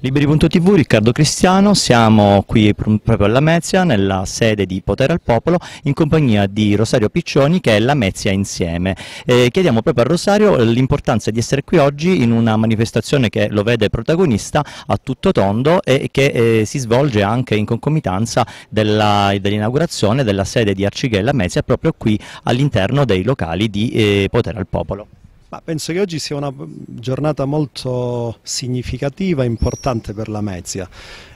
Liberi.tv, Riccardo Cristiano, siamo qui proprio alla Mezia, nella sede di Potere al Popolo, in compagnia di Rosario Piccioni che è la Mezia Insieme. Eh, chiediamo proprio a Rosario l'importanza di essere qui oggi in una manifestazione che lo vede protagonista a tutto tondo e che eh, si svolge anche in concomitanza dell'inaugurazione dell della sede di Arcighella Mezia proprio qui all'interno dei locali di eh, Potere al Popolo. Ma penso che oggi sia una giornata molto significativa e importante per la Mezia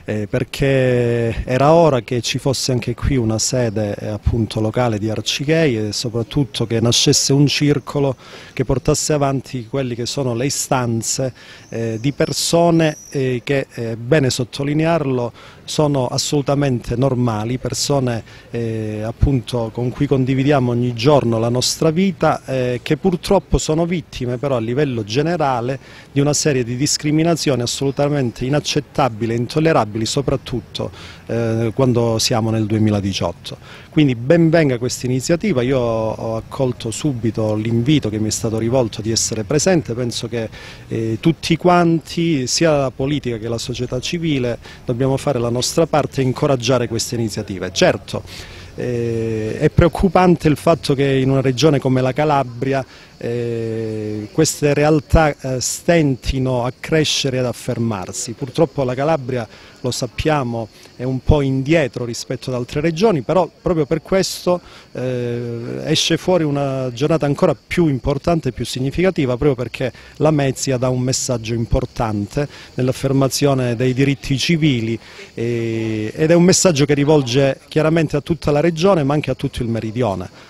eh, perché era ora che ci fosse anche qui una sede eh, appunto, locale di Arcichei e soprattutto che nascesse un circolo che portasse avanti quelle che sono le istanze eh, di persone eh, che, è bene sottolinearlo, sono assolutamente normali, persone eh, appunto con cui condividiamo ogni giorno la nostra vita, eh, che purtroppo sono vittime però a livello generale di una serie di discriminazioni assolutamente inaccettabili e intollerabili rinnovabili soprattutto eh, quando siamo nel 2018. Quindi ben venga questa iniziativa, io ho accolto subito l'invito che mi è stato rivolto di essere presente, penso che eh, tutti quanti, sia la politica che la società civile, dobbiamo fare la nostra parte e incoraggiare queste iniziative. Certo, eh, è preoccupante il fatto che in una regione come la Calabria eh, queste realtà eh, stentino a crescere e ad affermarsi. Purtroppo la Calabria, lo sappiamo, è un po' indietro rispetto ad altre regioni, però proprio per questo eh, esce fuori una giornata ancora più importante e più significativa, proprio perché la Mezia dà un messaggio importante nell'affermazione dei diritti civili ed è un messaggio che rivolge chiaramente a tutta la regione ma anche a tutto il meridione.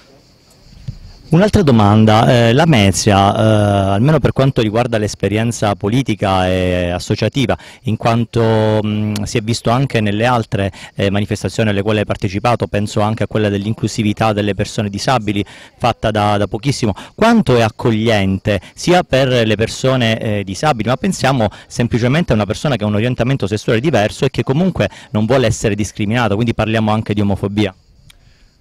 Un'altra domanda, eh, la Mezia, eh, almeno per quanto riguarda l'esperienza politica e associativa, in quanto mh, si è visto anche nelle altre eh, manifestazioni alle quali hai partecipato, penso anche a quella dell'inclusività delle persone disabili fatta da, da, pochissimo, quanto è accogliente sia per le persone eh, disabili, ma pensiamo semplicemente a una persona che ha un orientamento sessuale diverso e che comunque non vuole essere discriminata, quindi parliamo anche di omofobia.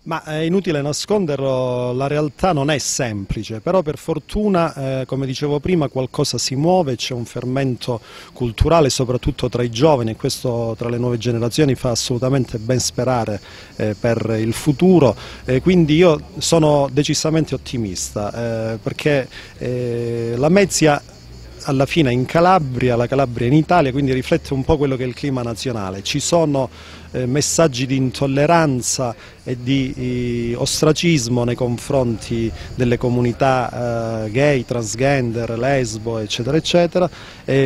Ma è inutile nasconderlo, la realtà non è semplice, però per fortuna, eh, come dicevo prima, qualcosa si muove, c'è un fermento culturale soprattutto tra i giovani e questo tra le nuove generazioni fa assolutamente ben sperare eh, per il futuro, eh, quindi io sono decisamente ottimista eh, perché eh, la Mezia alla fine in Calabria, la Calabria in Italia, quindi riflette un po' quello che è il clima nazionale. Ci sono eh, messaggi di intolleranza e di eh, ostracismo nei confronti delle comunità eh, gay, transgender, lesbo, eccetera, eccetera,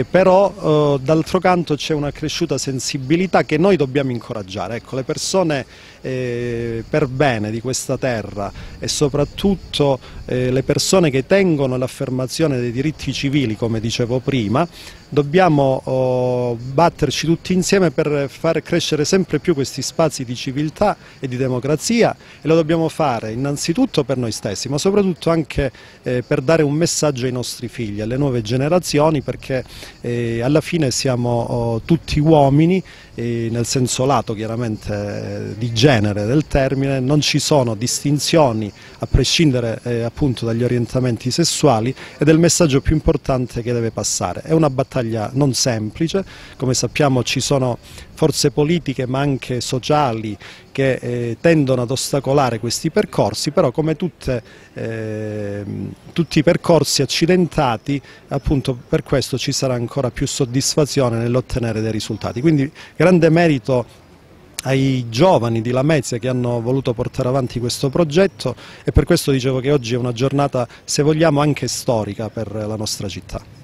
però eh, d'altro canto c'è una cresciuta sensibilità che noi dobbiamo incoraggiare. Ecco, le persone eh, per bene di questa terra e soprattutto eh, le persone che tengono l'affermazione dei diritti civili, come dicevo prima, dobbiamo oh, batterci tutti insieme per far crescere sempre più questi spazi di civiltà e di democrazia e lo dobbiamo fare innanzitutto per noi stessi ma soprattutto anche eh, per dare un messaggio ai nostri figli, alle nuove generazioni perché eh, alla fine siamo oh, tutti uomini eh, nel senso lato chiaramente di genere del termine, non ci sono distinzioni a prescindere eh, appunto dagli orientamenti sessuali ed è il messaggio più importante che deve passare. È una battaglia battaglia non semplice, come sappiamo ci sono forze politiche ma anche sociali che eh, tendono ad ostacolare questi percorsi, però come tutte, eh, tutti i percorsi accidentati appunto per questo ci sarà ancora più soddisfazione nell'ottenere dei risultati. Quindi grande merito ai giovani di Lamezia che hanno voluto portare avanti questo progetto e per questo dicevo che oggi è una giornata, se vogliamo, anche storica per la nostra città.